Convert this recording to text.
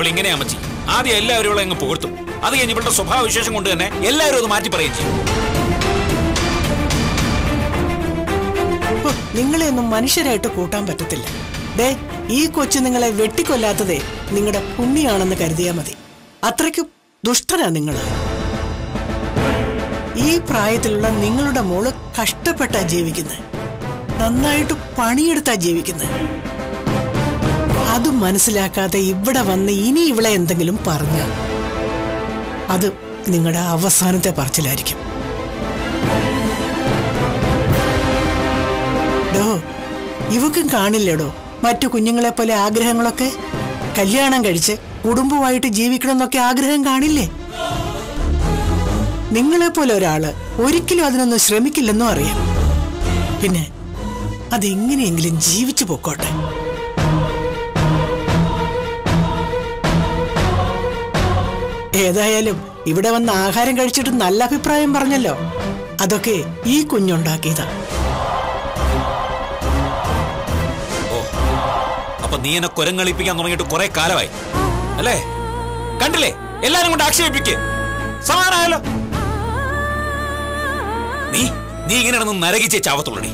ഇവളിങ്ങനെയാ അമ്മച്ചി ആദ്യം എല്ലാവരും ഇവളെ അങ്ങ് പുകഴ്ത്തും. അത് കഴിഞ്ഞ് ഇവളുടെ സ്വഭാവ വിശേഷം കൊണ്ട് തന്നെ എല്ലാവരും അത് മാറ്റി പറയും ചെയ്യും. നിങ്ങളെ നിങ്ങളെയൊന്നും മനുഷ്യരായിട്ട് കൂട്ടാൻ പറ്റത്തില്ല. ദേ ഈ കൊച്ചു നിങ്ങളെ വെട്ടിക്കൊല്ലാത്തതേ നിങ്ങളുടെ പുണ്യാണെന്ന് കരുതിയാ മതി. അത്രയ്ക്കും ദുഷ്ടനാ നിങ്ങൾ ഈ പ്രായത്തിലുള്ള നിങ്ങളുടെ മോൾ കഷ്ടപ്പെട്ടാ ജീവിക്കുന്നത് നന്നായിട്ട് പണിയെടുത്താ ജീവിക്കുന്നത് അത് മനസ്സിലാക്കാതെ ഇവിടെ വന്ന് ഇനി ഇവിടെ എന്തെങ്കിലും പറഞ്ഞു അത് നിങ്ങളുടെ അവസാനത്തെ പറച്ചിലായിരിക്കും. ഡോ ഇവക്കും കാണില്ലടോ. മറ്റു കുഞ്ഞുങ്ങളെ പോലെ ആഗ്രഹങ്ങളൊക്കെ? കല്യാണം കഴിച്ച് കുടുംബമായിട്ട് ജീവിക്കണം എന്നൊക്കെ ആഗ്രഹം കാണില്ലേ? നിങ്ങളെ പോലെ ഒരാൾ ഒരിക്കലും അതിനൊന്നും ശ്രമിക്കില്ലെന്നും അറിയാം. പിന്നെ അതെങ്ങനെയെങ്കിലും ജീവിച്ചു പൊക്കോട്ടെ. ഏതായാലും ഇവിടെ വന്ന് ആഹാരം കഴിച്ചിട്ട് നല്ല അഭിപ്രായം പറഞ്ഞല്ലോ. അതൊക്കെ ഈ കുഞ്ഞുണ്ടാക്കിയതാ. അപ്പൊ നീ എന്നെ കുരങ്ങളിപ്പിക്കാൻ തുടങ്ങിയിട്ട് കുറെ കാലമായി. അല്ലേ? കണ്ടില്ലേ? എല്ലാരും കൊണ്ട് ആക്ഷേപിക്കേ. സമാനായാലോ നീ നീ ഇങ്ങനെ നരകിച്ചേ ചാവത്തുള്ളടി.